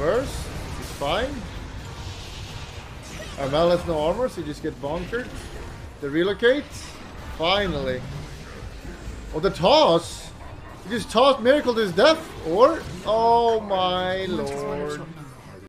burst. It's fine. Armel has no armor, so you just get bonkered. The relocate. Finally. Oh, the toss. You just toss Miracle to his death. Or, oh my lord.